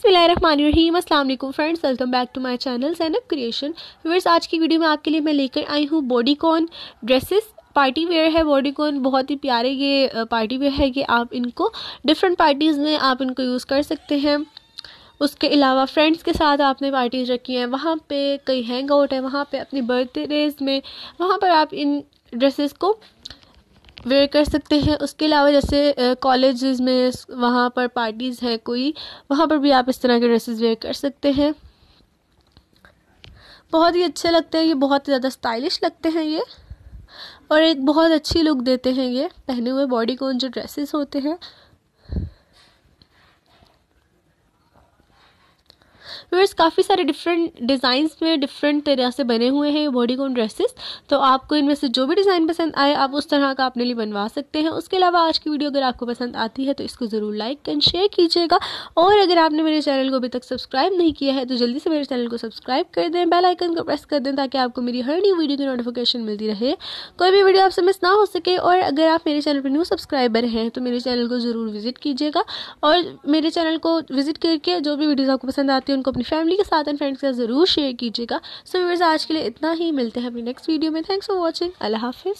वालेकुम friends, welcome back to my channel Zainab creation viewers आज की वीडियो में आपके लिए मैं लेकर आई हूँ बॉडीकॉन ड्रेसेस। पार्टी वेयर है बॉडीकॉन बहुत ही प्यारे ये पार्टी वेयर है कि आप इनको डिफरेंट पार्टीज़ में आप इनको यूज़ कर सकते हैं। उसके अलावा फ्रेंड्स के साथ आपने पार्टीज़ रखी हैं, वहाँ पे कई हैंग आउट है, वहाँ पे अपनी बर्थडेज में, वहाँ पर आप इन ड्रेसेस को वेयर कर सकते हैं। उसके अलावा जैसे कॉलेज में वहाँ पर पार्टीज़ है कोई, वहाँ पर भी आप इस तरह के ड्रेसेस वेयर कर सकते हैं। बहुत ही अच्छे लगते हैं ये, बहुत ज़्यादा स्टाइलिश लगते हैं ये। और एक बहुत अच्छी लुक देते हैं ये, पहने हुए बॉडी कौन जो ड्रेसेस होते हैं। व्यूअर्स काफ़ी सारे डिफरेंट डिज़ाइंस में डिफरेंट तरह से बने हुए हैं ये बॉडी कॉन ड्रेसेस तो आपको इनमें से जो भी डिज़ाइन पसंद आए, आप उस तरह का अपने लिए बनवा सकते हैं। उसके अलावा आज की वीडियो अगर आपको पसंद आती है तो इसको ज़रूर लाइक एंड शेयर कीजिएगा। और अगर आपने मेरे चैनल को अभी तक सब्सक्राइब नहीं किया है तो जल्दी से मेरे चैनल को सब्सक्राइब कर दें बेल आइकन को प्रेस कर दें, ताकि आपको मेरी हर न्यू वीडियो की नोटिफिकेशन मिलती रहे। कोई भी वीडियो आपसे मिस ना हो सके, और अगर आप मेरे चैनल पर न्यू सब्सक्राइबर हैं तो मेरे चैनल को ज़रूर विज़िट कीजिएगा। और मेरे चैनल को विज़िट करके जो भी वीडियोज़ आपको पसंद आती है, उनको अपनी फैमिली के साथ एंड फ्रेंड्स के साथ ज़रूर शेयर कीजिएगा। सो so, आज के लिए इतना ही। मिलते हैं अपनी नेक्स्ट वीडियो में। थैंक्स फॉर वॉचिंग अल्लाह हाफिज़।